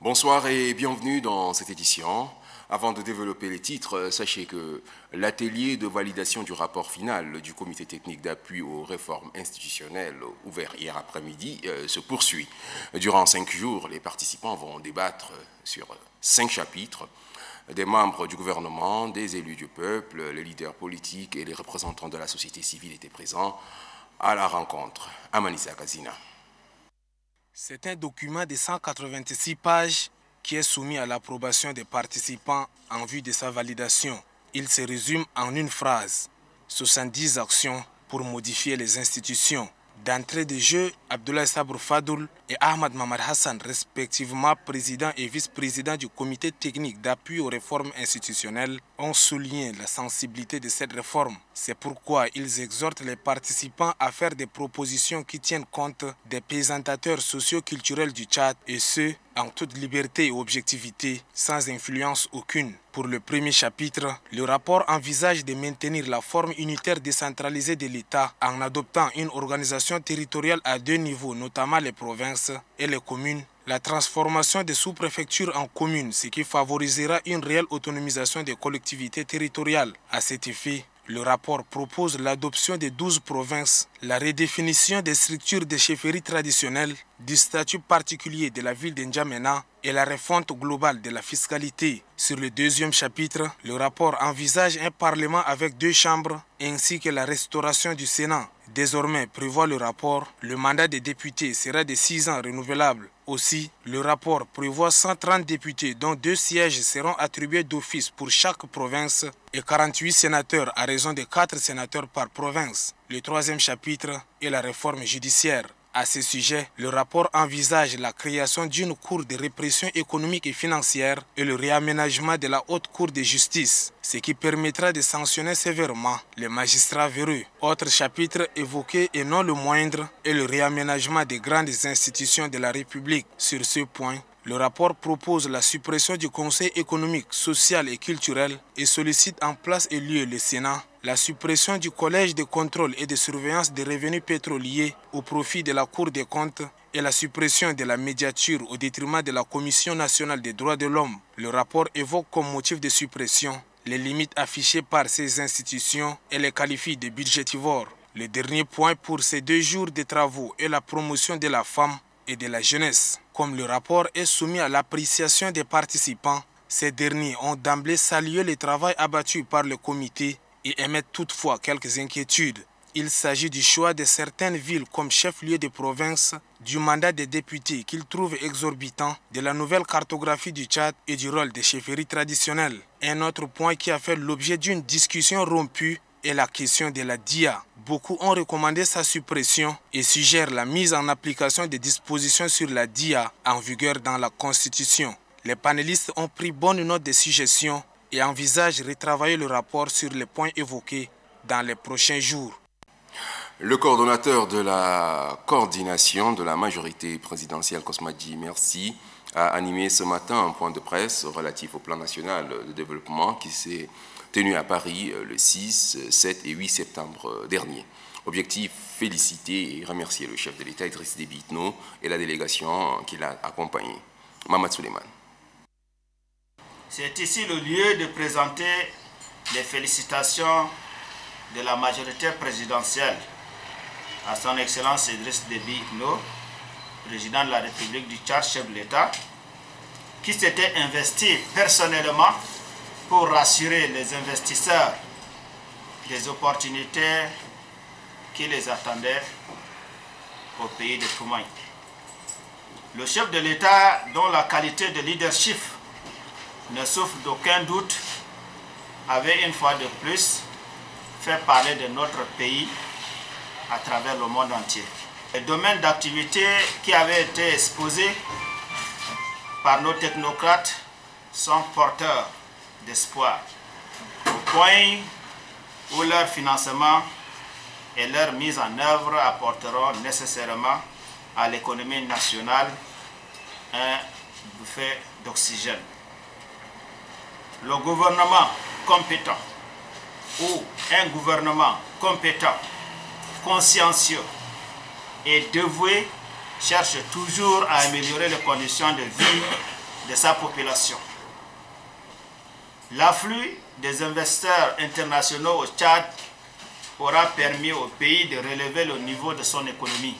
Bonsoir et bienvenue dans cette édition. Avant de développer les titres, sachez que l'atelier de validation du rapport final du comité technique d'appui aux réformes institutionnelles ouvert hier après-midi euh, se poursuit. Durant cinq jours, les participants vont débattre sur cinq chapitres. Des membres du gouvernement, des élus du peuple, les leaders politiques et les représentants de la société civile étaient présents à la rencontre. Amanissa Kazina. C'est un document de 186 pages qui est soumis à l'approbation des participants en vue de sa validation. Il se résume en une phrase 70 actions pour modifier les institutions. D'entrée de jeu, Abdoulaye Sabr Fadoul et Ahmad Mamad Hassan, respectivement président et vice-président du comité technique d'appui aux réformes institutionnelles, ont souligné la sensibilité de cette réforme. C'est pourquoi ils exhortent les participants à faire des propositions qui tiennent compte des présentateurs socio-culturels du Tchad et ce, en toute liberté et objectivité, sans influence aucune. Pour le premier chapitre, le rapport envisage de maintenir la forme unitaire décentralisée de l'État en adoptant une organisation territoriale à deux niveaux, notamment les provinces et les communes la transformation des sous-préfectures en communes, ce qui favorisera une réelle autonomisation des collectivités territoriales. À cet effet, le rapport propose l'adoption des 12 provinces, la redéfinition des structures de chefferie traditionnelles, du statut particulier de la ville d'Njamena et la refonte globale de la fiscalité. Sur le deuxième chapitre, le rapport envisage un parlement avec deux chambres ainsi que la restauration du Sénat. Désormais, prévoit le rapport, le mandat des députés sera de 6 ans renouvelable. Aussi, le rapport prévoit 130 députés dont deux sièges seront attribués d'office pour chaque province et 48 sénateurs à raison de 4 sénateurs par province. Le troisième chapitre est la réforme judiciaire. À ce sujet, le rapport envisage la création d'une cour de répression économique et financière et le réaménagement de la haute cour de justice, ce qui permettra de sanctionner sévèrement les magistrats véreux. Autre chapitre évoqué et non le moindre est le réaménagement des grandes institutions de la République. Sur ce point, le rapport propose la suppression du Conseil économique, social et culturel et sollicite en place et lieu le Sénat la suppression du Collège de contrôle et de surveillance des revenus pétroliers au profit de la Cour des comptes et la suppression de la médiature au détriment de la Commission nationale des droits de l'homme. Le rapport évoque comme motif de suppression les limites affichées par ces institutions et les qualifie de budgétivores. Le dernier point pour ces deux jours de travaux est la promotion de la femme et de la jeunesse. Comme le rapport est soumis à l'appréciation des participants, ces derniers ont d'emblée salué le travail abattu par le comité et émettent toutefois quelques inquiétudes. Il s'agit du choix de certaines villes comme chef-lieu de province, du mandat des députés qu'ils trouvent exorbitant, de la nouvelle cartographie du Tchad et du rôle des chefferies traditionnelles. Un autre point qui a fait l'objet d'une discussion rompue est la question de la DIA. Beaucoup ont recommandé sa suppression et suggèrent la mise en application des dispositions sur la DIA en vigueur dans la Constitution. Les panélistes ont pris bonne note des suggestions et envisage retravailler le rapport sur les points évoqués dans les prochains jours. Le coordonnateur de la coordination de la majorité présidentielle, Cosmadi Merci, a animé ce matin un point de presse relatif au plan national de développement qui s'est tenu à Paris le 6, 7 et 8 septembre dernier. Objectif, féliciter et remercier le chef de l'État, Idriss Déby et la délégation qui l'a accompagné. Mamad Suleiman. C'est ici le lieu de présenter les félicitations de la majorité présidentielle à son Excellence Idriss Déby Itno, président de la République du Tchad, chef de l'État, qui s'était investi personnellement pour rassurer les investisseurs des opportunités qui les attendaient au pays de Toumaï. Le chef de l'État, dont la qualité de leadership ne souffre d'aucun doute, avait une fois de plus fait parler de notre pays à travers le monde entier. Les domaines d'activité qui avaient été exposés par nos technocrates sont porteurs d'espoir, au point où leur financement et leur mise en œuvre apporteront nécessairement à l'économie nationale un bouffet d'oxygène le gouvernement compétent ou un gouvernement compétent, consciencieux et dévoué cherche toujours à améliorer les conditions de vie de sa population. L'afflux des investisseurs internationaux au Tchad aura permis au pays de relever le niveau de son économie.